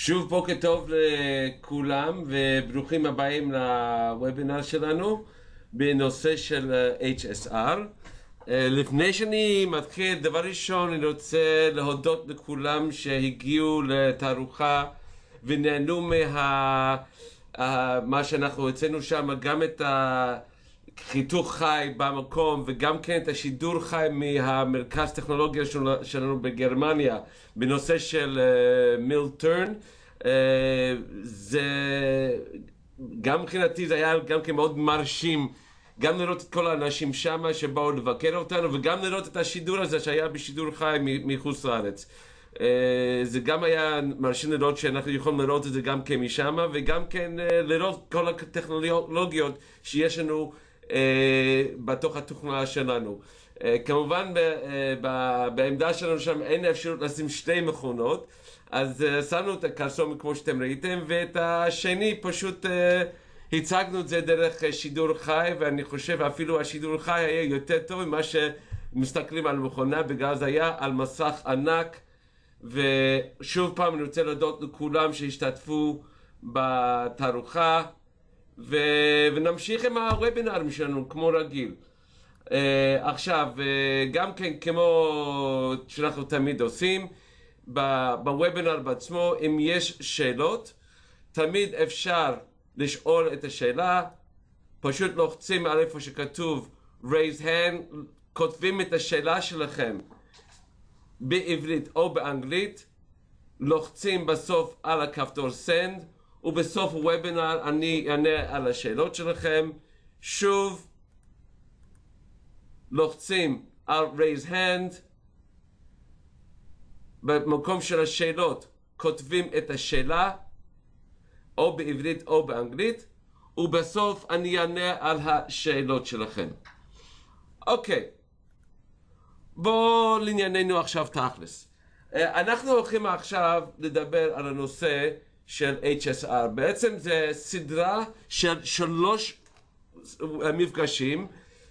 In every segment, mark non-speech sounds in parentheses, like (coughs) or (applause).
שוב בוקר טוב לכולם וברוכים הבאים לוובינר שלנו בנושא של HSR. אה, לפני שאני מתחיל, דבר ראשון אני רוצה להודות לכולם שהגיעו לתערוכה ונהנו מה... מה שאנחנו הוצאנו שם, גם את החיתוך חי במקום וגם כן את השידור חי מהמרכז טכנולוגיה שלנו בגרמניה בנושא של מיל uh. Uh, זה גם מבחינתי זה היה גם כן מאוד מרשים גם לראות את כל האנשים שם שבאו לבקר אותנו וגם לראות את השידור הזה שהיה בשידור חי מחוץ לארץ. Uh, זה גם היה מרשים לראות שאנחנו יכולים לראות את זה גם כן משם וגם כן uh, לראות כל הטכנולוגיות שיש לנו בתוך התוכנה שלנו. Uh, כמובן ב, בעמדה שלנו שם אין אפשרות לשים שתי מכונות אז שמנו את הקרסום כמו שאתם ראיתם ואת השני פשוט הצגנו את זה דרך שידור חי ואני חושב אפילו השידור חי היה יותר טוב ממה שמסתכלים על מכונה בגלל זה היה על מסך ענק ושוב פעם אני רוצה להודות לכולם שהשתתפו בתערוכה ו... ונמשיך עם הוובינרים שלנו כמו רגיל. Uh, עכשיו, uh, גם כן כמו שאנחנו תמיד עושים, בוובינר בעצמו, אם יש שאלות, תמיד אפשר לשאול את השאלה, פשוט לוחצים על איפה שכתוב raise hand, כותבים את השאלה שלכם בעברית או באנגלית, לוחצים בסוף על הכפתור send, ובסוף הוובינר אני אענה על השאלות שלכם. שוב, לוחצים על raise hand, במקום של השאלות כותבים את השאלה, או בעברית או באנגלית, ובסוף אני אענה על השאלות שלכם. אוקיי. בואו לענייננו עכשיו תכלס. אה, אנחנו הולכים עכשיו לדבר על הנושא של HSR. בעצם זה סדרה של שלוש מפגשים,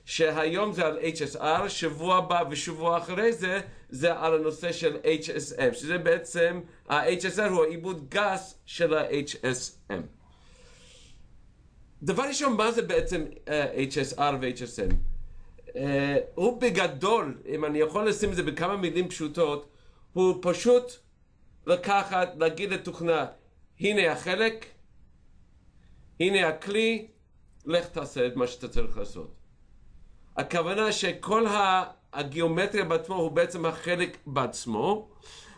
שהיום זה על HSR, שבוע הבא ושבוע אחרי זה, זה על הנושא של HSM, שזה בעצם, ה-HSR הוא העיבוד גס של ה-HSM. דבר ראשון, מה זה בעצם uh, HSR ו-HSM? Uh, הוא בגדול, אם אני יכול לשים את זה בכמה מילים פשוטות, הוא פשוט לקחת, להגיד לתוכנה, הנה החלק, הנה הכלי, לך תעשה את מה שאתה צריך לעשות. הכוונה שכל הגיאומטריה בעצמו הוא בעצם החלק בעצמו,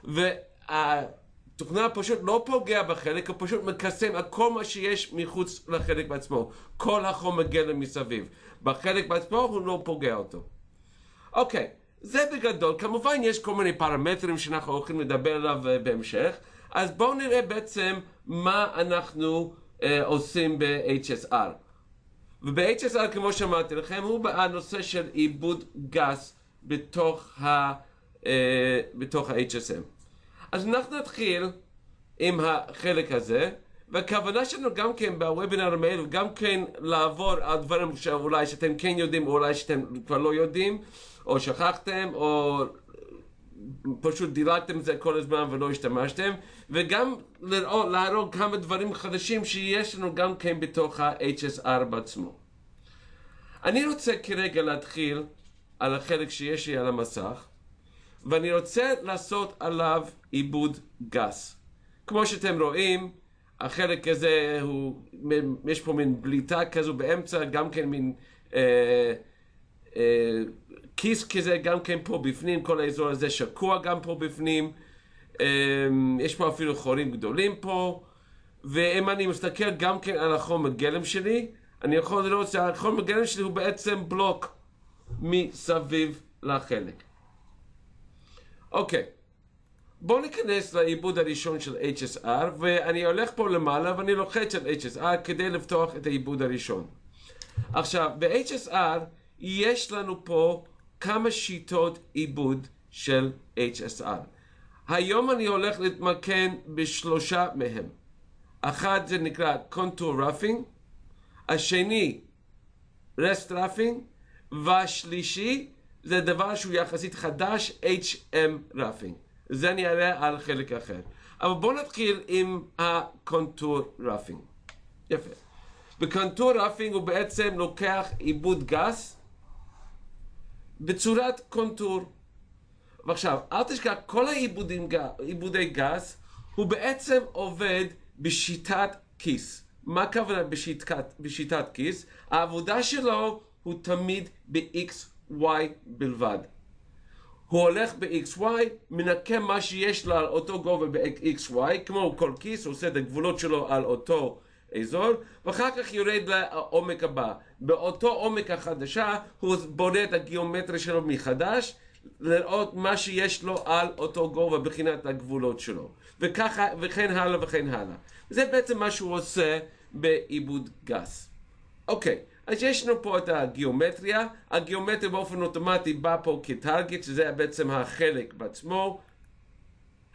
והתוכנה פשוט לא פוגע בחלק, הוא פשוט מקסם על כל מה שיש מחוץ לחלק בעצמו. כל החומר גלם מסביב. בחלק בעצמו הוא לא פוגע אותו. אוקיי, זה בגדול. כמובן יש כל מיני פרמטרים שאנחנו הולכים לדבר עליו אה, בהמשך. אז בואו נראה בעצם מה אנחנו אה, עושים ב-HSR. וב-HSR, כמו שאמרתי לכם, הוא הנושא של עיבוד גס בתוך ה... אה, בתוך ה-HSM. אז אנחנו נתחיל עם החלק הזה, והכוונה שלנו גם כן בוובינרים האלו, גם כן לעבור על דברים שאולי שאתם כן יודעים, או אולי שאתם כבר לא יודעים, או שכחתם, או פשוט דילגתם את זה כל הזמן ולא השתמשתם, וגם לראות, להרוג כמה דברים חדשים שיש לנו גם כן בתוך ה-HSR בעצמו. אני רוצה כרגע להתחיל על החלק שיש לי על המסך, ואני רוצה לעשות עליו עיבוד גס. כמו שאתם רואים, החלק הזה הוא, יש פה מין בליטה כזו באמצע, גם כן מין אה, אה, כיס כזה גם כן פה בפנים, כל האזור הזה שקוע גם פה בפנים. אה, יש פה אפילו חורים גדולים פה, ואם אני מסתכל גם כן על החומר גלם שלי, אני יכול לראות שהחומר גלם שלי הוא בעצם בלוק מסביב לחלק. אוקיי, בואו ניכנס לעיבוד הראשון של HSR, ואני הולך פה למעלה ואני לוחץ על HSR כדי לפתוח את העיבוד הראשון. עכשיו, ב-HSR יש לנו פה כמה שיטות עיבוד של HSR. היום אני הולך להתמקן בשלושה מהם. אחד זה נקרא contour roughing, השני rest roughing, והשלישי זה דבר שהוא יחסית חדש, HM roughing. זה אני אראה על חלק אחר. אבל בואו נתחיל עם ה contour roughing. יפה. ב contour roughing הוא בעצם לוקח עיבוד גס בצורת קונטור. ועכשיו, אל תשכח, כל העיבודי גס הוא בעצם עובד בשיטת כיס. מה הכוונה בשיטת, בשיטת כיס? העבודה שלו הוא תמיד ב-XY בלבד. הוא הולך ב-XY, מנקה מה שיש לו על אותו גובה ב-XY, כמו כל כיס, הוא עושה את הגבולות שלו על אותו אזור, ואחר כך יורד לעומק הבא. באותו עומק החדשה, הוא בונה את הגיאומטריה שלו מחדש, לראות מה שיש לו על אותו גובה בחינת הגבולות שלו. וככה, וכן הלאה וכן הלאה. זה בעצם מה שהוא עושה בעיבוד גס. אוקיי, אז יש לנו פה את הגיאומטריה. הגיאומטריה באופן אוטומטי בא פה כטרגט, שזה בעצם החלק בעצמו.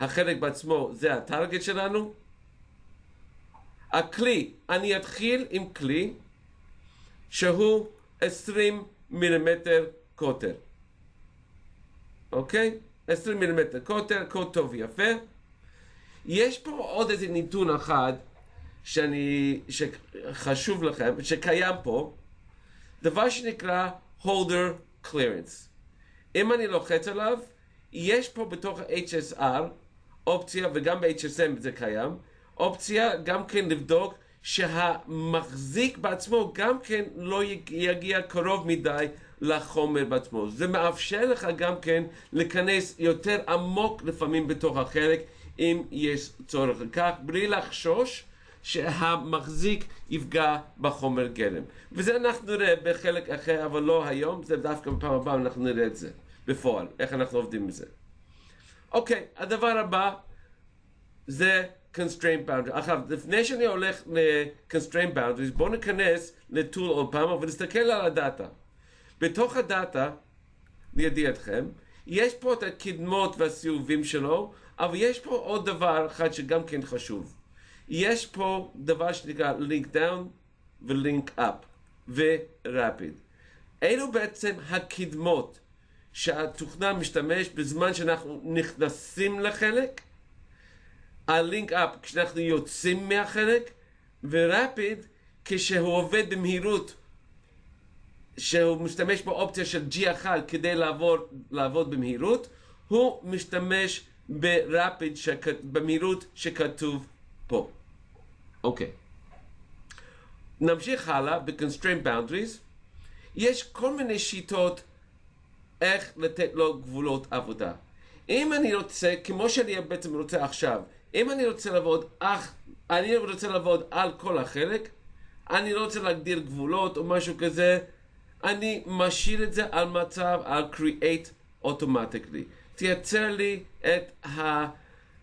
החלק בעצמו זה הטרגט שלנו. הכלי, אני אתחיל עם כלי שהוא 20 מילימטר קוטר. אוקיי? 20 מילימטר קוטר, קוט טוב ויפה. יש פה עוד איזה נתון אחד שאני, שחשוב לכם, שקיים פה, דבר שנקרא holder clearance. אם אני לוחץ עליו, יש פה בתוך ה-HSR אופציה, וגם ב-HSM זה קיים, אופציה גם כן לבדוק שהמחזיק בעצמו גם כן לא יגיע קרוב מדי לחומר בעצמו. זה מאפשר לך גם כן להיכנס יותר עמוק לפעמים בתוך החלק, אם יש צורך לכך, בלי לחשוש שהמחזיק יפגע בחומר גלם. וזה אנחנו נראה בחלק אחר, אבל לא היום, זה דווקא בפעם הבאה אנחנו נראה את זה בפועל, איך אנחנו עובדים עם זה. אוקיי, הדבר הבא זה constraint boundaries. עכשיו, לפני שאני הולך ל-constraint boundaries, בואו ניכנס לטול עוד פעם ונסתכל על הדאטה. בתוך הדאטה, לידיעתכם, יש פה את הקדמות והסיבובים שלו, אבל יש פה עוד דבר אחד שגם כן חשוב. יש פה דבר שנקרא link down ו-link up ו-rapid. אלו בעצם הקדמות שהתוכנה משתמש בזמן שאנחנו נכנסים לחלק, ה-link up כשאנחנו יוצאים מהחלק, ו-rapid כשהוא עובד במהירות שהוא משתמש באופציה של G1 כדי לעבור, לעבוד במהירות, הוא משתמש ברפיד, שכ... במהירות שכתוב פה. אוקיי. נמשיך הלאה ב-constraint boundaries. יש כל מיני שיטות איך לתת לו גבולות עבודה. אם אני רוצה, כמו שאני בעצם רוצה עכשיו, אם אני רוצה לעבוד אך, אני רוצה לעבוד על כל החלק, אני לא רוצה להגדיר גבולות או משהו כזה, אני משאיר את זה על מצב, על create automatically. תייצר לי את ה...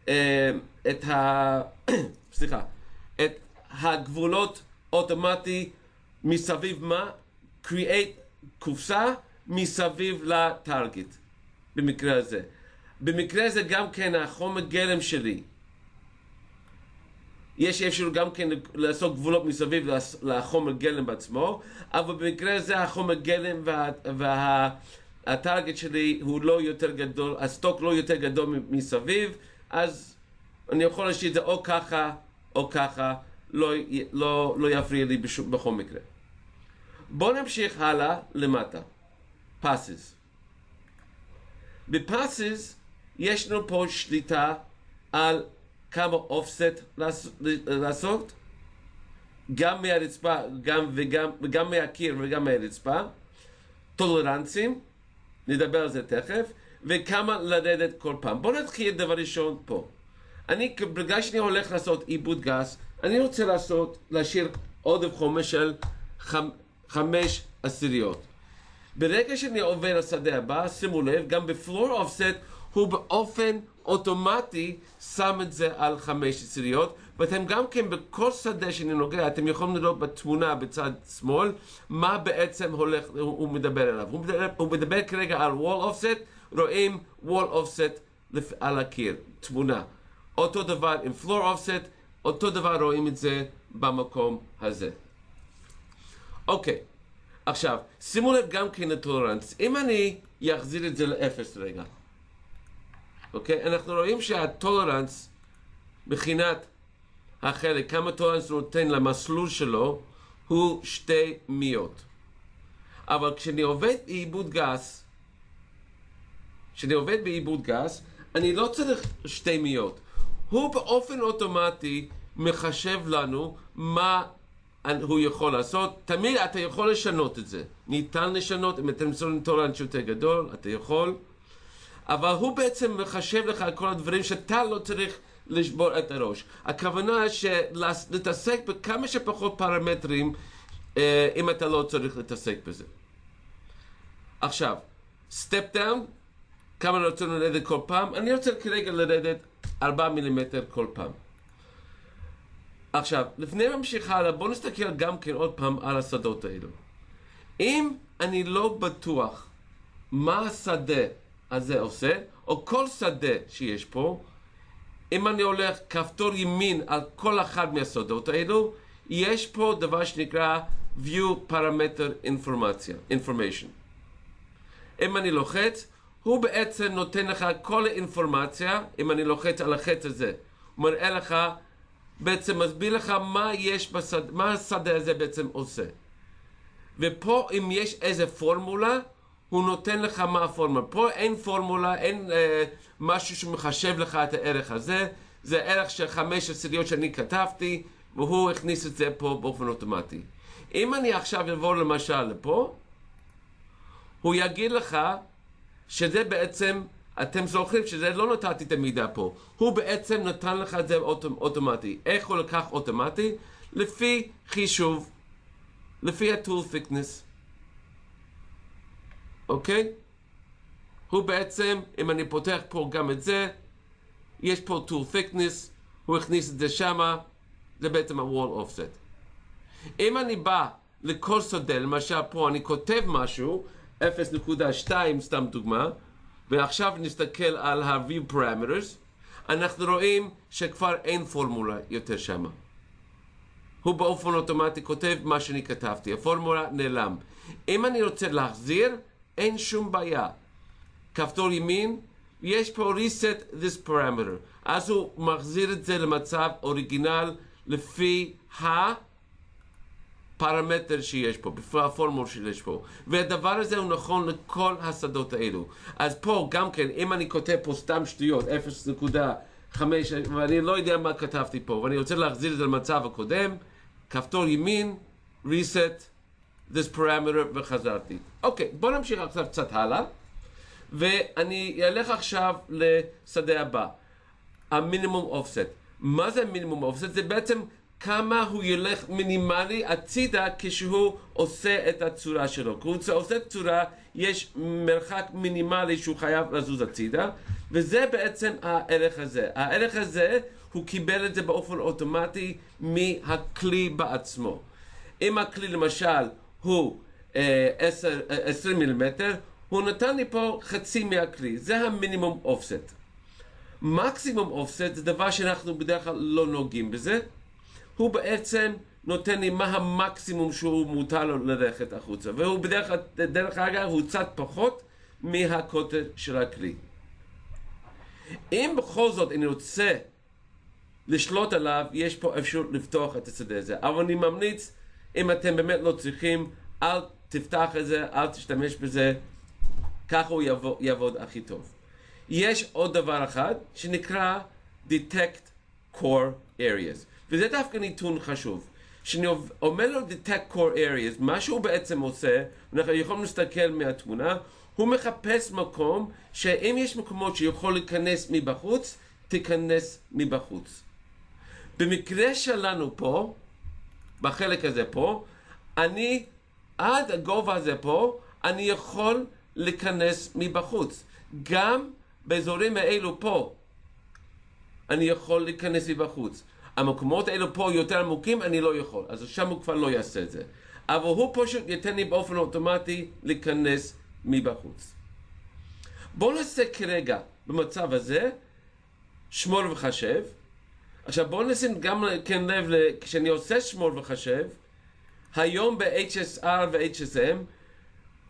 אה, את ה... (coughs) סליחה, את הגבולות אוטומטי מסביב מה? create קופסה מסביב לטארגט, במקרה הזה. במקרה הזה גם כן החומר גלם שלי יש אפשרות גם כן לעשות גבולות מסביב לחומר גלם בעצמו, אבל במקרה הזה החומר גלם והטארגט וה, שלי הוא לא יותר גדול, הסטוק לא יותר גדול מסביב, אז אני יכול להשאיר את זה או ככה או ככה, לא, לא, לא יפריע לי בשום, בכל מקרה. בואו נמשיך הלאה למטה. פאסס. בפאסס יש לנו פה שליטה על כמה אופסט לעשות, גם מהרצפה גם וגם, וגם מהקיר וגם מהרצפה, טולרנסים, נדבר על זה תכף, וכמה לרדת כל פעם. בואו נתחיל דבר ראשון פה. אני, בגלל שאני הולך לעשות עיבוד גס, אני רוצה לעשות, להשאיר עודף חומר של חמ, חמש עשיריות. ברגע שאני עובר לשדה הבא, שימו לב, גם בפלור אופסט הוא באופן אוטומטי שם את זה על חמש עשיריות, ואתם גם כן בכל שדה שאני נוגע, אתם יכולים לראות בתמונה בצד שמאל, מה בעצם הולך, הוא, הוא מדבר עליו. הוא מדבר, הוא מדבר כרגע על wall offset, רואים wall offset על הקיר, תמונה. אותו דבר עם floor offset, אותו דבר רואים את זה במקום הזה. אוקיי, עכשיו, שימו לב גם כן לטולרנס. אם אני אחזיר את זה לאפס רגע. אוקיי? אנחנו רואים שהטולרנס מבחינת החלק, כמה tolerance הוא נותן למסלול שלו, הוא שתי מיות. אבל כשאני עובד בעיבוד גס, כשאני עובד בעיבוד גס, אני לא צריך שתי מיות. הוא באופן אוטומטי מחשב לנו מה הוא יכול לעשות. תמיד אתה יכול לשנות את זה. ניתן לשנות, אם אתם רוצים tolerance יותר גדול, אתה יכול. אבל הוא בעצם מחשב לך כל הדברים שאתה לא צריך לשבור את הראש. הכוונה שלהתעסק בכמה שפחות פרמטרים אה, אם אתה לא צריך להתעסק בזה. עכשיו, step down, כמה רצינו לרדת כל פעם? אני רוצה כרגע לרדת 4 מילימטר כל פעם. עכשיו, לפני ממשיך הלאה, בואו נסתכל גם כן עוד פעם על השדות האלו. אם אני לא בטוח מה השדה הזה עושה, או כל שדה שיש פה, אם אני הולך כפתור ימין על כל אחד מהשדות האלו, יש פה דבר שנקרא view parameter information. אם אני לוחץ, הוא בעצם נותן לך כל האינפורמציה, אם אני לוחץ על החץ הזה, הוא מראה לך, בעצם מסביר לך מה יש בשדה, מה השדה הזה בעצם עושה. ופה אם יש איזה פורמולה, הוא נותן לך מה הפורמולה. פה אין פורמולה, אין אה, משהו שמחשב לך את הערך הזה, זה ערך של חמש עשיריות שאני כתבתי, והוא הכניס את זה פה באופן אוטומטי. אם אני עכשיו אעבור למשל לפה, הוא יגיד לך שזה בעצם, אתם זוכרים שזה לא נתתי את המידע פה, הוא בעצם נתן לך את זה אוטומ, אוטומטי. איך הוא לקח אוטומטי? לפי חישוב, לפי ה-tool thickness, אוקיי? הוא בעצם, אם אני פותח פה גם את זה, יש פה tool thickness, הוא הכניס את זה שמה, זה בעצם ה-wall offset. אם אני בא לכל שדה, למשל פה אני כותב משהו, 0.2 סתם דוגמה, ועכשיו נסתכל על ה-view parameters, אנחנו רואים שכבר אין פורמולה יותר שמה. הוא באופן אוטומטי כותב מה שאני כתבתי, הפורמולה נעלם. אם אני רוצה להחזיר, אין שום בעיה. כפתור ימין, יש פה reset this parameter. אז הוא מחזיר את זה למצב אוריגינל לפי. הפרמטר שיש פה, בפרט הפורמול שיש פה. והדבר הזה הוא נכון לכל השדות האלו. אז פה גם כן, אם אני כותב פה סתם שטויות, 0.5, ואני לא יודע מה כתבתי פה, ואני רוצה להחזיר את זה למצב הקודם, כפתור ימין, reset, this parameter, וחזרתי. אוקיי, בואו נמשיך עכשיו קצת הלאה, ואני אלך עכשיו לשדה הבא, המינימום אופסט. מה זה מינימום אופסט? זה בעצם כמה הוא ילך מינימלי הצידה כשהוא עושה את הצורה שלו. כשהוא עושה את הצורה, יש מרחק מינימלי שהוא חייב לזוז הצידה, וזה בעצם הערך הזה. הערך הזה, הוא קיבל את זה באופן אוטומטי מהכלי בעצמו. אם הכלי למשל הוא אה, 10, 20 אה, מילימטר, הוא נתן לי פה חצי מהכלי, זה המינימום אופסט. מקסימום אופסט זה דבר שאנחנו בדרך כלל לא נוגעים בזה, הוא בעצם נותן לי מה המקסימום שהוא מותר לו ללכת החוצה. והוא בדרך, דרך אגב, הוא קצת פחות מהקוטר של הכלי. אם בכל זאת אני רוצה לשלוט עליו, יש פה אפשרות לפתוח את השדה הזה. אבל אני ממליץ, אם אתם באמת לא צריכים, אל תפתח את זה, אל תשתמש בזה, ככה הוא יעבוד, יעבוד הכי טוב. יש עוד דבר אחד שנקרא Detect Core Areas. וזה דווקא נתון חשוב. כשאני אומר לו detect core areas, מה שהוא בעצם עושה, אנחנו יכולים להסתכל מהתמונה, הוא מחפש מקום שאם יש מקומות שיכול להיכנס מבחוץ, תיכנס מבחוץ. במקרה שלנו פה, בחלק הזה פה, אני, עד הגובה הזה פה, אני יכול להיכנס מבחוץ. גם באזורים האלו פה, אני יכול להיכנס מבחוץ. המקומות האלו פה יותר עמוקים, אני לא יכול. אז שם הוא כבר לא יעשה את זה. אבל הוא פשוט ייתן לי באופן אוטומטי להיכנס מבחוץ. בואו נעשה כרגע במצב הזה, שמור וחשב. עכשיו בואו נשים גם כן לב, כשאני עושה שמור וחשב, היום ב-HSR ו-HSM,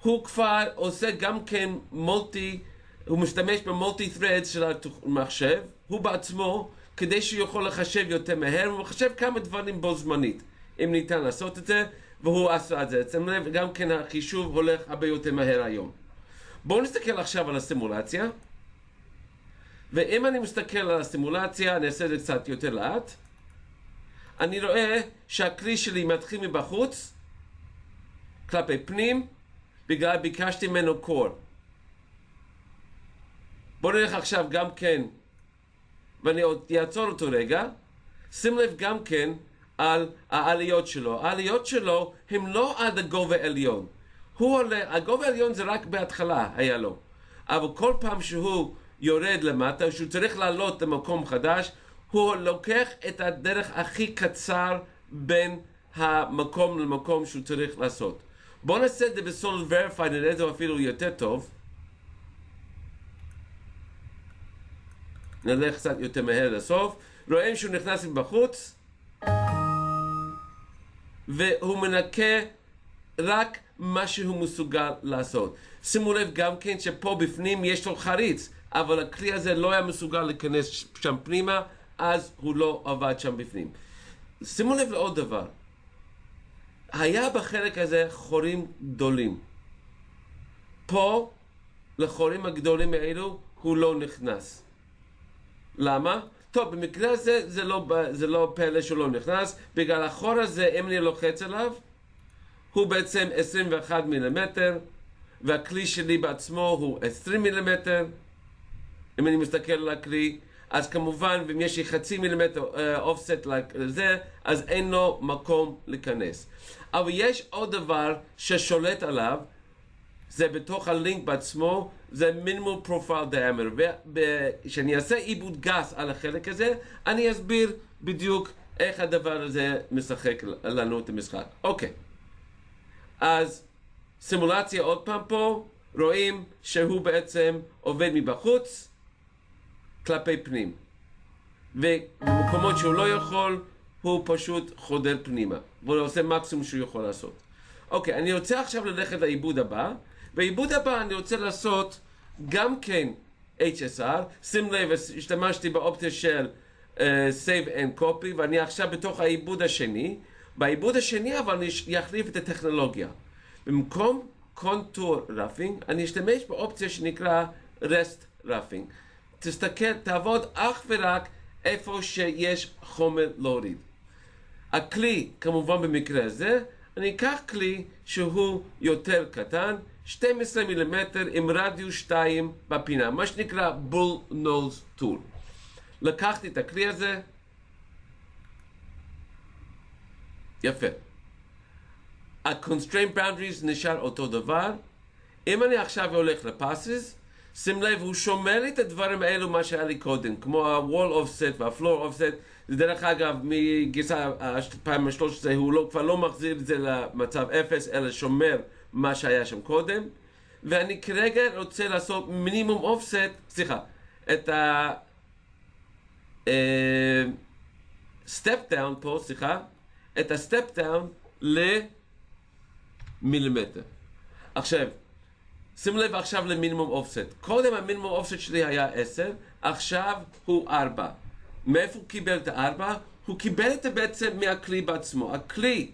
הוא כבר עושה גם כן מולטי, הוא משתמש במולטי threads של המחשב, הוא בעצמו כדי שהוא יכול לחשב יותר מהר, הוא מחשב כמה דברים בו זמנית, אם ניתן לעשות את זה, והוא עשה את זה. שימו לב, גם כן החישוב הולך הרבה יותר מהר היום. בואו נסתכל עכשיו על הסימולציה. ואם אני מסתכל על הסימולציה, אני אעשה את זה קצת יותר לאט. אני רואה שהכלי שלי מתחיל מבחוץ, כלפי פנים, בגלל ביקשתי ממנו קור. בואו נלך עכשיו גם כן, ואני עוד אעצור אותו רגע. שים לב גם כן על העליות שלו. העליות שלו הם לא עד הגובה עליון. הוא עולה, הגובה העליון זה רק בהתחלה היה לו. אבל כל פעם שהוא יורד למטה, שהוא צריך לעלות למקום חדש, הוא לוקח את הדרך הכי קצר בין המקום למקום שהוא צריך לעשות. בואו נעשה את זה בסולד וריפיי, נראה את זה אפילו יותר טוב. נלך קצת יותר מהר לסוף. רואים שהוא נכנס מבחוץ, והוא מנקה רק מה שהוא מסוגל לעשות. שימו לב גם כן שפה בפנים יש לו חריץ, אבל הכלי הזה לא היה מסוגל להיכנס שם פנימה, אז הוא לא עבד שם בפנים. שימו לב לעוד דבר. היה בחלק הזה חורים גדולים. פה, לחורים הגדולים האלו, הוא לא נכנס. למה? טוב, במקרה הזה זה לא, זה לא פלא שהוא לא נכנס, בגלל החור הזה, אם אני לוחץ עליו, הוא בעצם 21 מילימטר, והכלי שלי בעצמו הוא 20 מילימטר. אם אני מסתכל על הכלי, אז כמובן, ואם יש לי חצי מילימטר אופסט uh, לזה, אז אין לו מקום להיכנס. אבל יש עוד דבר ששולט עליו, זה בתוך הלינק בעצמו, זה מינימום פרופיל דיאמר. וכשאני אעשה עיבוד גס על החלק הזה, אני אסביר בדיוק איך הדבר הזה משחק לנו את המשחק. אוקיי. אז סימולציה עוד פעם פה, רואים שהוא בעצם עובד מבחוץ כלפי פנים. ובמקומות שהוא לא יכול, הוא פשוט חודר פנימה. והוא עושה מקסימום שהוא יכול לעשות. אוקיי, אני רוצה עכשיו ללכת לעיבוד הבא. בעיבוד הבא אני רוצה לעשות גם כן HSR. שים לב, השתמשתי באופציה של אה, Save and Copy, ואני עכשיו בתוך העיבוד השני. בעיבוד השני אבל אני אחליף את הטכנולוגיה. במקום contour roughing, אני אשתמש באופציה שנקרא rest roughing. תסתכל, תעבוד אך ורק איפה שיש חומר להוריד. הכלי, כמובן במקרה הזה, אני אקח כלי שהוא יותר קטן, 12 מילימטר עם רדיוס 2 בפינה, מה שנקרא בול נוז טול. לקחתי את הכלי הזה, יפה. ה-constraint boundaries נשאר אותו דבר. אם אני עכשיו הולך ל passes, שים לב, הוא שומר לי את הדברים האלו מה שהיה לי קודם, כמו ה-wall offset וה-floor offset. זה דרך אגב, מגרסה 2013 הוא לא, כבר לא מחזיר את זה למצב אפס, אלא שומר מה שהיה שם קודם. ואני כרגע רוצה לעשות מינימום offset, סליחה, את ה... step אה, down פה, סליחה, את ה step down למילימטר. עכשיו, שימו לב עכשיו למינימום אופסט. קודם המינימום אופסט שלי היה 10, עכשיו הוא 4. מאיפה הוא קיבל את ה-4? הוא קיבל את זה בעצם מהכלי בעצמו. הכלי,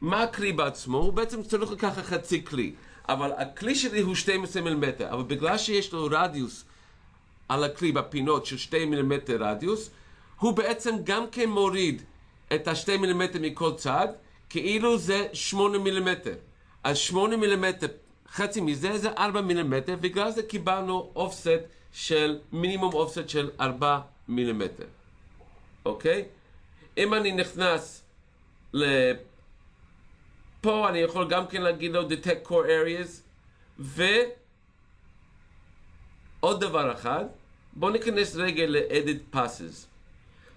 מה הכלי בעצמו? הוא בעצם צריך לקחת חצי כלי. אבל הכלי שלי הוא 12 מילימטר, אבל בגלל שיש לו רדיוס על הכלי בפינות של 2 מילימטר רדיוס, הוא בעצם גם כן מוריד את ה-2 מילימטר מכל צד, כאילו זה 8 מילימטר. אז 8 מילימטר, חצי מזה זה 4 מילימטר, בגלל זה קיבלנו אופסט של, מינימום אופסט של 4 מילימטר. אוקיי? אם אני נכנס לפה, אני יכול גם כן להגיד לו detect core areas, ועוד דבר אחד, בואו ניכנס רגע ל-edit passes.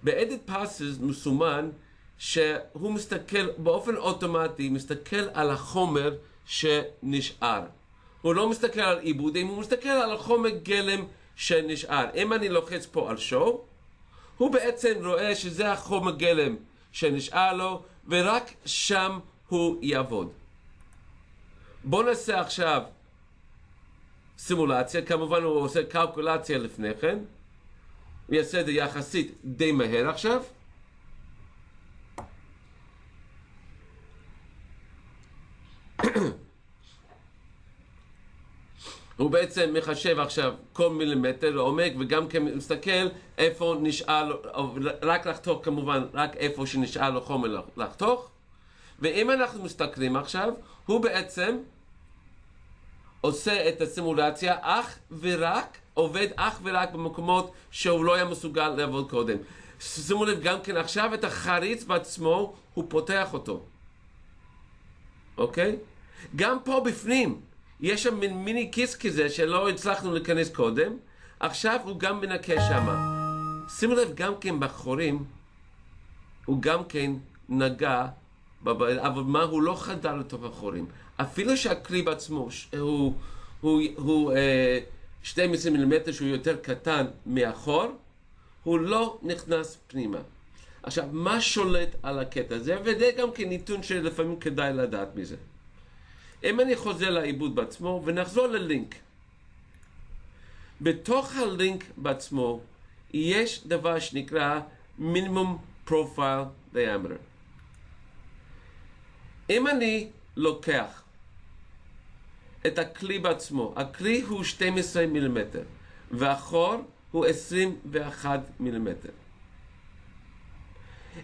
ב-edit passes מסומן שהוא מסתכל באופן אוטומטי, מסתכל על החומר שנשאר. הוא לא מסתכל על עיבודים, הוא מסתכל על החומר גלם שנשאר. אם אני לוחץ פה על show, הוא בעצם רואה שזה החומר גלם שנשאר לו, ורק שם הוא יעבוד. בואו נעשה עכשיו סימולציה, כמובן הוא עושה קלקולציה לפני כן. אני אעשה את זה יחסית די מהר עכשיו. (coughs) הוא בעצם מחשב עכשיו כל מילימטר לעומק וגם כן מסתכל איפה נשאר, רק לחתוך כמובן, רק איפה שנשאר לו חומר לחתוך ואם אנחנו מסתכלים עכשיו, הוא בעצם עושה את הסימולציה אך ורק, עובד אך ורק במקומות שהוא לא היה מסוגל לעבוד קודם. שימו לב גם כן עכשיו את החריץ בעצמו, הוא פותח אותו, אוקיי? גם פה בפנים, יש שם מין מיני כיס כזה שלא הצלחנו להיכנס קודם, עכשיו הוא גם מנקה שם. שימו לב גם כן בחורים, הוא גם כן נגע, אבל מה, הוא לא חדר לתוך החורים. אפילו שהכלי בעצמו הוא, הוא, הוא אה, 12 מילימטר שהוא יותר קטן מהחור, הוא לא נכנס פנימה. עכשיו, מה שולט על הקטע הזה? וזה גם כן נתון שלפעמים כדאי לדעת מזה. אם אני חוזר לעיבוד בעצמו ונחזור ללינק. בתוך הלינק בעצמו יש דבר שנקרא מינימום פרופיל diameter. אם אני לוקח את הכלי בעצמו, הכלי הוא 12 מילימטר והחור הוא 21 מילימטר.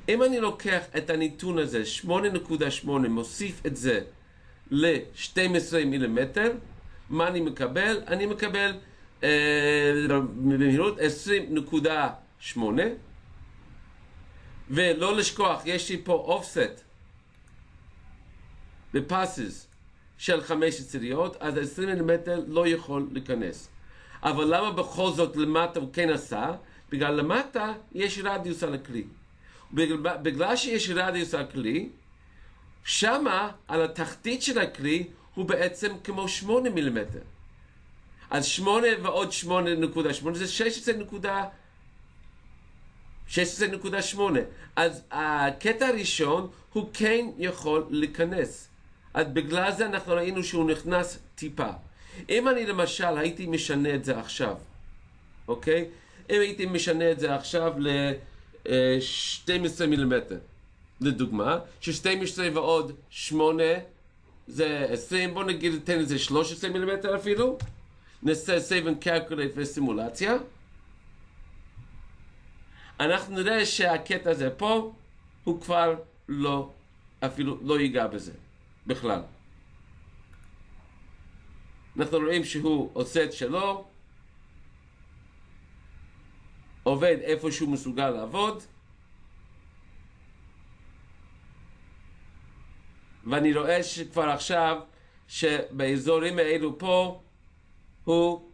אם אני לוקח את הנתון הזה, 8.8, מוסיף את זה ל-12 מילימטר, מה אני מקבל? אני מקבל אה, במהירות 20.8 ולא לשכוח, יש לי פה offset בפאסס של חמש יציריות, אז 20 מילימטר לא יכול להיכנס. אבל למה בכל זאת למטה הוא כן עשה? בגלל למטה יש רדיוס על הכלי. בגלל, שיש רדיוס על הכלי, שמה, על התחתית של הכלי, הוא בעצם כמו 8 מילימטר. אז 8 ועוד 8.8 זה 16.8. 16.8. אז הקטע הראשון הוא כן יכול להיכנס. אז בגלל זה אנחנו ראינו שהוא נכנס טיפה. אם אני למשל הייתי משנה את זה עכשיו, אוקיי? אם הייתי משנה את זה עכשיו ל-12 מילימטר, לדוגמה, ש-12 ועוד 8 זה 20, בוא נגיד, ניתן לזה 13 מילימטר אפילו, נעשה save and וסימולציה. אנחנו נראה שהקטע הזה פה, הוא כבר לא, אפילו לא ייגע בזה, בכלל. אנחנו רואים שהוא עושה את שלו, עובד איפה שהוא מסוגל לעבוד, ואני רואה שכבר עכשיו שבאזורים האלו פה הוא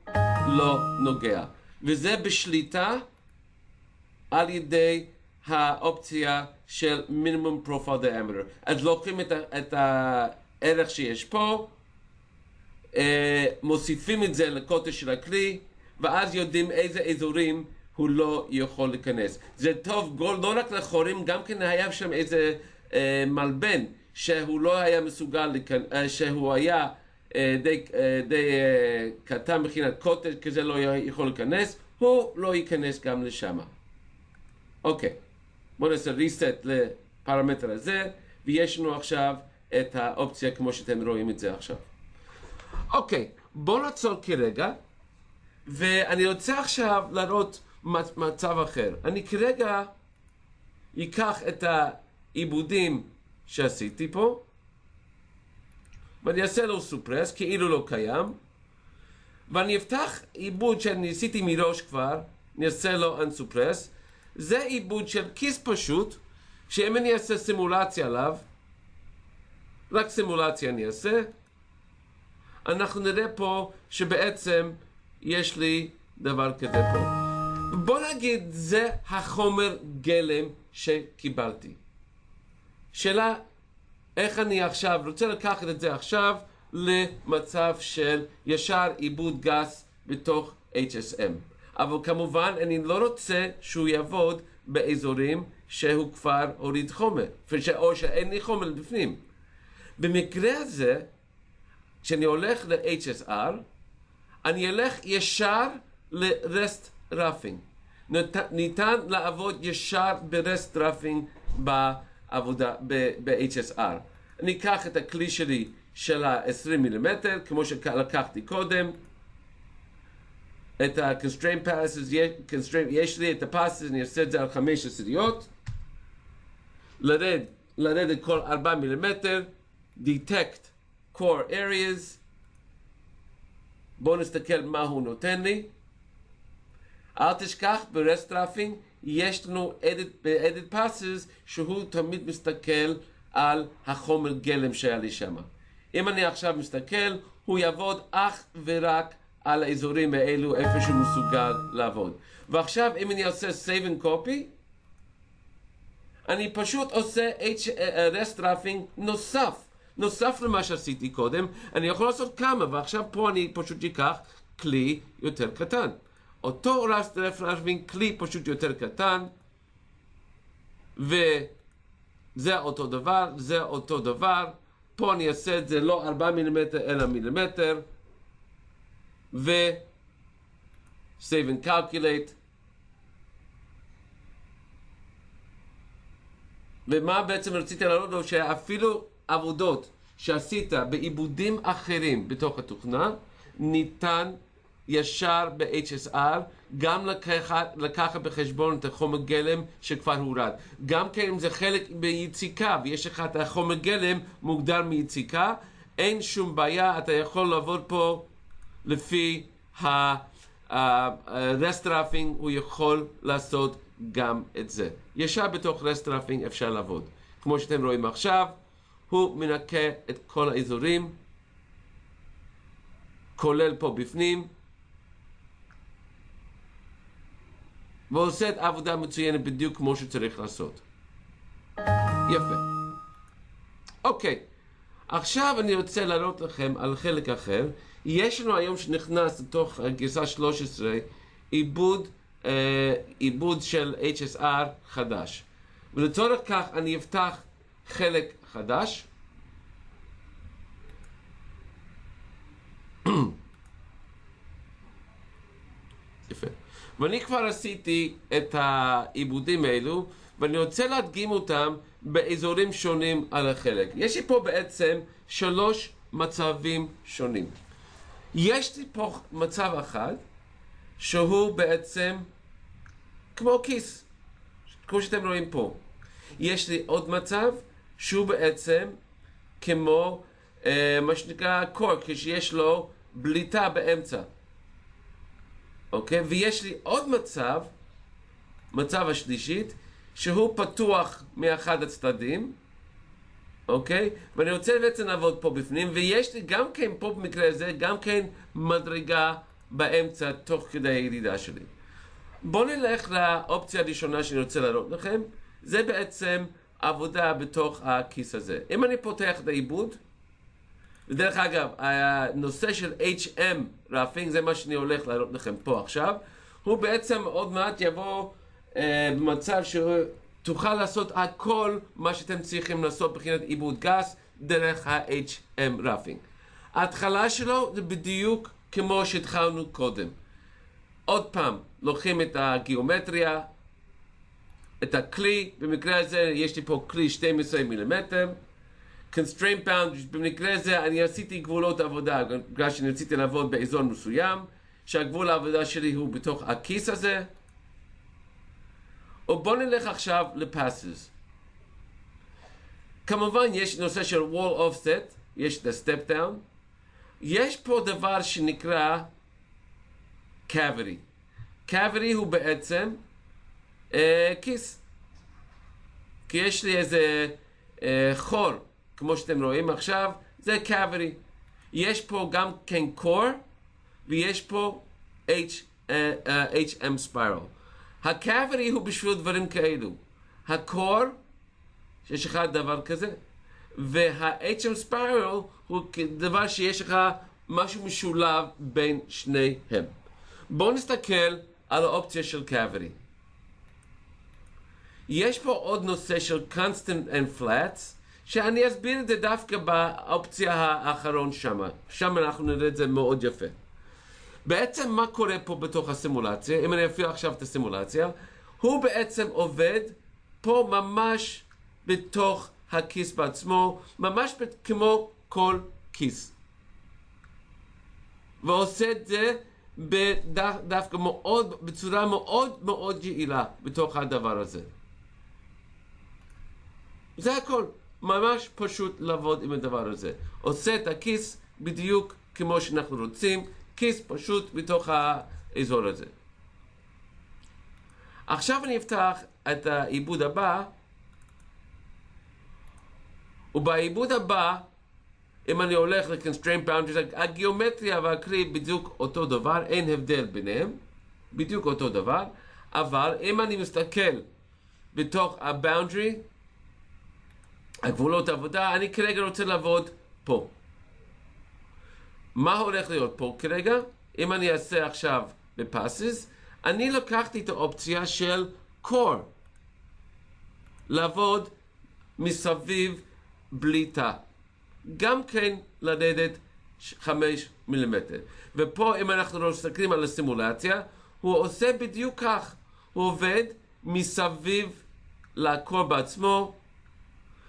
לא נוגע. וזה בשליטה על ידי האופציה של מינימום פרופיל דיאמטר. אז לוקחים את, את הערך שיש פה, אה, מוסיפים את זה לקוטר של הכלי, ואז יודעים איזה אזורים הוא לא יכול להיכנס. זה טוב גול לא רק לחורים, גם כן היה שם איזה אה, מלבן שהוא לא היה מסוגל, אה, שהוא היה אה, די, אה, די קטן מבחינת קוטג' כזה לא יכול להיכנס, הוא לא ייכנס גם לשם. אוקיי, בואו נעשה reset לפרמטר הזה, ויש לנו עכשיו את האופציה כמו שאתם רואים את זה עכשיו. אוקיי, בואו נעצור כרגע, ואני רוצה עכשיו להראות מצב אחר. אני כרגע אקח את העיבודים שעשיתי פה, ואני אעשה לו סופרס, כאילו לא קיים, ואני אפתח עיבוד שאני עשיתי מראש כבר, אני אעשה לו unsuppress, זה עיבוד של כיס פשוט, שאם אני אעשה סימולציה עליו, רק סימולציה אני אעשה, אנחנו נראה פה שבעצם יש לי דבר כזה פה. בוא נגיד, זה החומר גלם שקיבלתי. שאלה, איך אני עכשיו רוצה לקחת את זה עכשיו למצב של ישר עיבוד גס בתוך HSM. אבל כמובן אני לא רוצה שהוא יעבוד באזורים שהוא כבר הוריד חומר, או שאין לי חומר בפנים. במקרה הזה, כשאני הולך ל-HSR, אני אלך ישר ל-rest roughing. ניתן לעבוד ישר ב rest roughing בעבודה, ב-HSR. אני אקח את הכלי שלי של ה-20 מילימטר, כמו שלקחתי קודם. את ה-constraint passes, constraint, יש לי את ה-passes, אני אעשה את זה על חמש עשיריות. לרד, לרדת כל 4 מילימטר, detect core areas. בואו נסתכל מה הוא נותן לי. אל תשכח, ב rest roughing יש לנו ב-edit passes שהוא תמיד מסתכל על החומר גלם שהיה לי שם. אם אני עכשיו מסתכל, הוא יעבוד אך ורק על האזורים האלו, איפה שהוא מסוגל לעבוד. ועכשיו, אם אני עושה save and copy, אני פשוט עושה rest roughing נוסף, נוסף למה שעשיתי קודם. אני יכול לעשות כמה, ועכשיו פה אני פשוט אקח כלי יותר קטן. אותו rest roughing, כלי פשוט יותר קטן, וזה אותו דבר, זה אותו דבר. פה אני אעשה את זה לא 4 מילימטר אלא מילימטר, ו... save and calculate. ומה בעצם רציתי להראות לו? שאפילו עבודות שעשית בעיבודים אחרים בתוך התוכנה, ניתן ישר ב-HSR גם לקחת, לקחת בחשבון את החומר גלם שכבר הורד. גם כן אם זה חלק ביציקה ויש לך את החומר גלם מוגדר מיציקה, אין שום בעיה, אתה יכול לעבוד פה לפי ה-rest roughing, הוא יכול לעשות גם את זה. ישר בתוך rest roughing אפשר לעבוד. כמו שאתם רואים עכשיו, הוא מנקה את כל האזורים, כולל פה בפנים, ועושה את העבודה מצוינת בדיוק כמו שצריך לעשות. יפה. אוקיי, עכשיו אני רוצה להראות לכם על חלק אחר. יש לנו היום שנכנס לתוך גרסה 13 עיבוד, אה, עיבוד של HSR חדש. ולצורך כך אני אפתח חלק חדש. (clears throat) יפה. ואני כבר עשיתי את העיבודים האלו, ואני רוצה להדגים אותם באזורים שונים על החלק. יש לי פה בעצם שלוש מצבים שונים. יש לי פה מצב אחד, שהוא בעצם כמו כיס, כמו שאתם רואים פה. יש לי עוד מצב, שהוא בעצם כמו אה, מה שנקרא קור, כשיש לו בליטה באמצע. אוקיי? ויש לי עוד מצב, מצב השלישית, שהוא פתוח מאחד הצדדים, אוקיי? ואני רוצה בעצם לעבוד פה בפנים, ויש לי גם כן, פה במקרה הזה, גם כן מדרגה באמצע תוך כדי הירידה שלי. בואו נלך לאופציה הראשונה שאני רוצה להראות לכם, זה בעצם עבודה בתוך הכיס הזה. אם אני פותח את העיבוד, ודרך אגב, הנושא של HM roughing, זה מה שאני הולך להראות לכם פה עכשיו, הוא בעצם עוד מעט יבוא אה, במצב שתוכל לעשות הכל מה שאתם צריכים לעשות מבחינת עיבוד גס דרך ה-HM roughing. ההתחלה שלו זה בדיוק כמו שהתחלנו קודם. עוד פעם, לוקחים את הגיאומטריה, את הכלי, במקרה הזה יש לי פה כלי 12 מילימטר, constraint boundaries, במקרה הזה אני עשיתי גבולות עבודה, בגלל שאני רציתי לעבוד באזור מסוים, שהגבול העבודה שלי הוא בתוך הכיס הזה. ובואו נלך עכשיו לפאסס. כמובן יש נושא של wall offset, יש את ה-step down. יש פה דבר שנקרא cavity. cavity הוא בעצם אה, כיס. כי יש לי איזה אה, חור כמו שאתם רואים עכשיו, זה cavity. יש פה גם כן core, ויש פה H, HM spiral. ה-cavity הוא בשביל דברים כאלו. ה-core, שיש לך דבר כזה, וה-HM spiral הוא דבר שיש לך משהו משולב בין שניהם. בואו נסתכל על האופציה של cavity. יש פה עוד נושא של constant and flats, שאני אסביר את זה דווקא באופציה האחרון שם. שם אנחנו נראה את זה מאוד יפה. בעצם מה קורה פה בתוך הסימולציה, אם אני אפעיל עכשיו את הסימולציה, הוא בעצם עובד פה ממש בתוך הכיס בעצמו, ממש כמו כל כיס. ועושה את זה דווקא מאוד, בצורה מאוד מאוד יעילה בתוך הדבר הזה. זה הכל. ממש פשוט לעבוד עם הדבר הזה. עושה את הכיס בדיוק כמו שאנחנו רוצים, כיס פשוט בתוך האזור הזה. עכשיו אני אפתח את העיבוד הבא, ובעיבוד הבא, אם אני הולך ל-constraint boundaries, הגיאומטריה והקרי בדיוק אותו דבר, אין הבדל ביניהם, בדיוק אותו דבר, אבל אם אני מסתכל בתוך ה-boundary, הגבולות העבודה, אני כרגע רוצה לעבוד פה. מה הולך להיות פה כרגע? אם אני אעשה עכשיו בפאסס, אני לקחתי את האופציה של core, לעבוד מסביב בלי תא. גם כן לרדת 5 מילימטר. ופה אם אנחנו מסתכלים על הסימולציה, הוא עושה בדיוק כך. הוא עובד מסביב לקור בעצמו,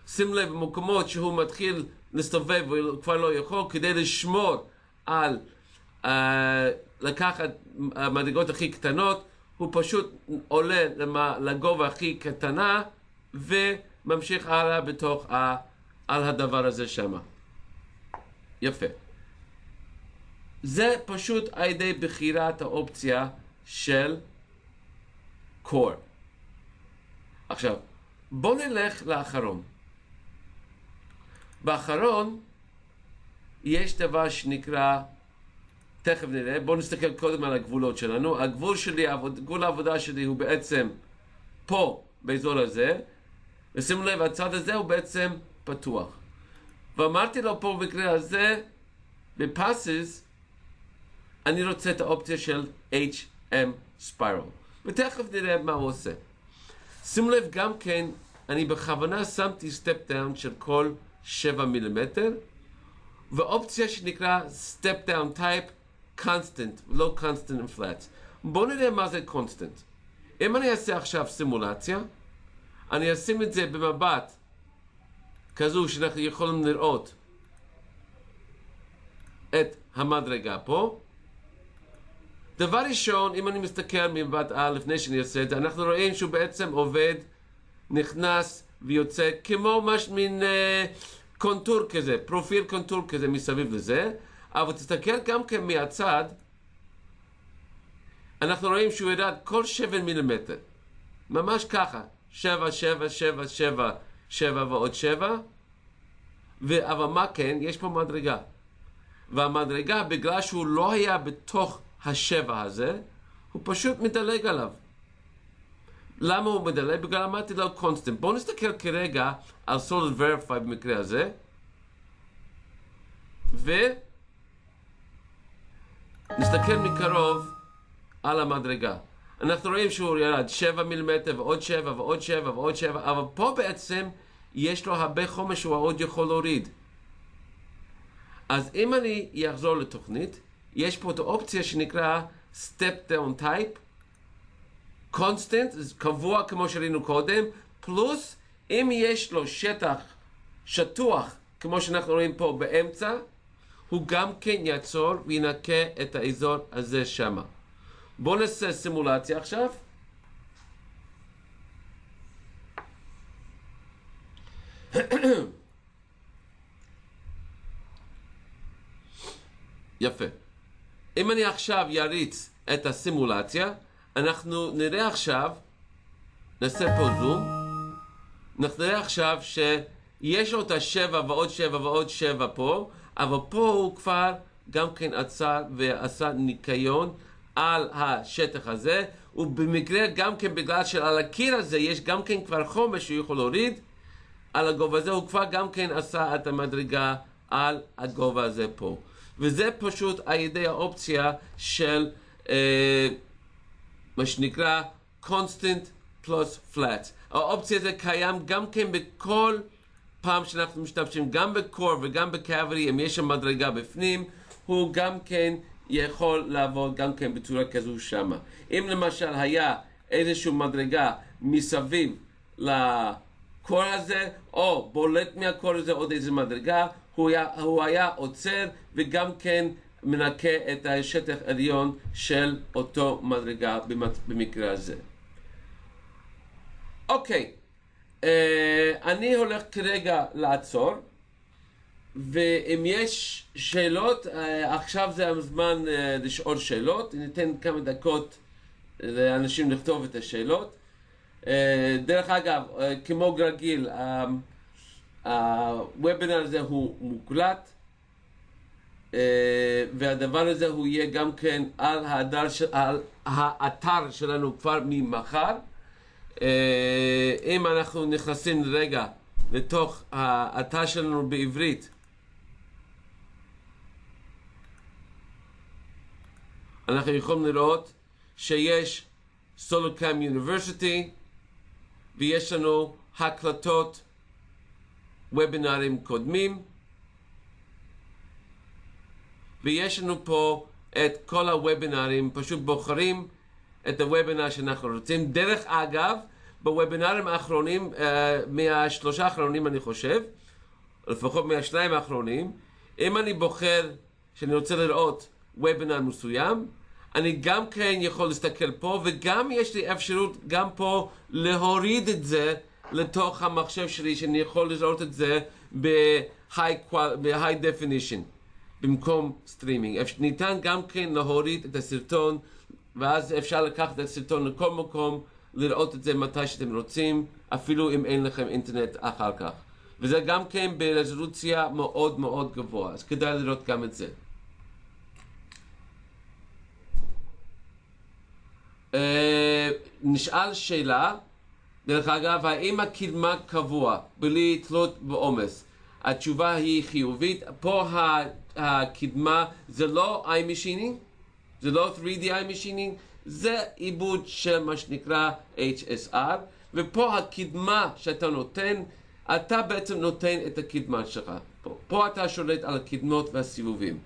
שים לב במקומות שהוא מתחיל להסתובב והוא כבר לא יכול, כדי לשמור על uh, לקחת המדרגות הכי קטנות, הוא פשוט עולה למה, לגובה הכי קטנה וממשיך הלאה בתוך ה, על הדבר הזה שם. יפה. זה פשוט על ידי בחירת האופציה של core. עכשיו, בואו נלך לאחרון. באחרון יש דבר שנקרא, תכף נראה, בואו נסתכל קודם על הגבולות שלנו. הגבול שלי, גבול העבודה שלי הוא בעצם פה, באזור הזה, ושימו לב, הצד הזה הוא בעצם פתוח. ואמרתי לו פה במקרה הזה, ב passes, אני רוצה את האופציה של HM spiral. ותכף נראה מה הוא עושה. שימו לב גם כן, אני בכוונה שמתי step down של כל 7 מילימטר, ואופציה שנקרא step down type constant, לא constant and flat. בואו נראה מה זה constant. אם אני אעשה עכשיו סימולציה, אני אשים את זה במבט כזו שאנחנו יכולים לראות את המדרגה פה. דבר ראשון, אם אני מסתכל ממבט על לפני שאני אעשה את זה, אנחנו רואים שהוא בעצם עובד, נכנס ויוצא כמו מש מין אה, קונטור כזה, פרופיל קונטור כזה מסביב לזה, אבל תסתכל גם כן מהצד, אנחנו רואים שהוא ירד כל 7 מילימטר, ממש ככה, 7, 7, 7, 7, 7 ועוד 7, ו... אבל מה כן? יש פה מדרגה. והמדרגה, בגלל שהוא לא היה בתוך השבע הזה, הוא פשוט מדלג עליו. למה הוא מדלג? בגלל אמרתי לו קונסטנט. בואו נסתכל כרגע על solid verify במקרה הזה, ונסתכל מקרוב על המדרגה. אנחנו רואים שהוא ירד 7 מילימטר ועוד 7 ועוד 7 ועוד 7, אבל פה בעצם יש לו הרבה חומש שהוא עוד יכול להוריד. אז אם אני אחזור לתוכנית, יש פה את האופציה שנקרא step down type, constant, קבוע כמו שראינו קודם, פלוס אם יש לו שטח שטוח, כמו שאנחנו רואים פה באמצע, הוא גם כן יעצור וינקה את האזור הזה שמה. בואו נעשה סימולציה עכשיו. (coughs) יפה. אם אני עכשיו יריץ את הסימולציה, אנחנו נראה עכשיו, נעשה פה זום, אנחנו נראה עכשיו שיש את השבע ועוד שבע ועוד שבע פה, אבל פה הוא כבר גם כן עצר ועשה ניקיון על השטח הזה, ובמקרה גם כן בגלל שעל הקיר הזה יש גם כן כבר חומר שהוא יכול להוריד, על הגובה הזה הוא כבר גם כן עשה את המדרגה על הגובה הזה פה. וזה פשוט על ידי האופציה של אה, מה שנקרא constant plus flat. האופציה הזה קיים גם כן בכל פעם שאנחנו משתמשים גם בקור וגם בקאברי, אם יש שם מדרגה בפנים, הוא גם כן יכול לעבוד גם כן בצורה כזו שמה. אם למשל היה איזושהי מדרגה מסביב לקור הזה, או בולט מהקור הזה עוד איזו מדרגה, הוא היה, הוא היה עוצר וגם כן מנקה את השטח עליון של אותו מדרגה במקרה הזה. אוקיי, אה, אני הולך כרגע לעצור, ואם יש שאלות, אה, עכשיו זה הזמן אה, לשאול שאלות, ניתן כמה דקות לאנשים לכתוב את השאלות. דרך אגב, כמו רגיל, הוובינר הזה הוא מוקלט. והדבר הזה הוא יהיה גם כן על האתר שלנו כבר ממחר. אה, אם אנחנו נכנסים רגע לתוך האתר שלנו בעברית, אנחנו יכולים לראות שיש סולוקאם יוניברסיטי ויש לנו הקלטות וובינארים קודמים ויש לנו פה את כל הוובינארים, פשוט בוחרים את הוובינר שאנחנו רוצים. דרך אגב, בוובינרים האחרונים, uh, מהשלושה האחרונים אני חושב, לפחות מהשניים האחרונים, אם אני בוחר שאני רוצה לראות וובינר מסוים, אני גם כן יכול להסתכל פה, וגם יש לי אפשרות גם פה להוריד את זה לתוך המחשב שלי, שאני יכול לראות את זה ב-high definition במקום סטרימינג. ניתן גם כן להוריד את הסרטון ואז אפשר לקחת את הסרטון לכל מקום, לראות את זה מתי שאתם רוצים, אפילו אם אין לכם אינטרנט אחר כך. וזה גם כן ברזולוציה מאוד מאוד גבוהה, אז כדאי לראות גם את זה. Uh, נשאל שאלה, דרך אגב, האם הקדמה קבוע בלי תלות בעומס? התשובה היא חיובית. פה הקדמה זה לא iMachining, זה לא 3D eye machining, זה עיבוד של מה שנקרא HSR, ופה הקדמה שאתה נותן, אתה בעצם נותן את הקדמה שלך. פה, פה אתה שולט על הקדמות והסיבובים.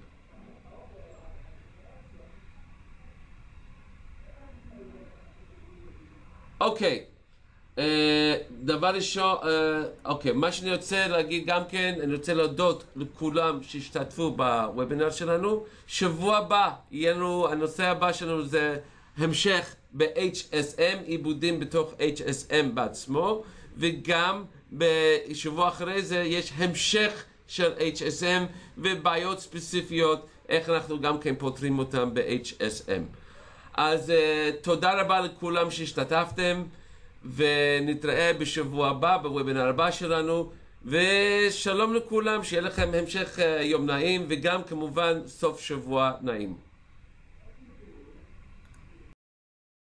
אוקיי, uh, דבר ראשון, uh, אוקיי, מה שאני רוצה להגיד גם כן, אני רוצה להודות לכולם שהשתתפו בוובינר שלנו. שבוע הבא, יהיה לנו, הנושא הבא שלנו זה המשך ב-HSM, עיבודים בתוך HSM בעצמו, וגם בשבוע אחרי זה יש המשך של HSM ובעיות ספציפיות, איך אנחנו גם כן פותרים אותם ב-HSM. אז uh, תודה רבה לכולם שהשתתפתם. ונתראה בשבוע הבא, בוובינר הבא שלנו, ושלום לכולם, שיהיה לכם המשך אה, יום נעים, וגם כמובן סוף שבוע נעים.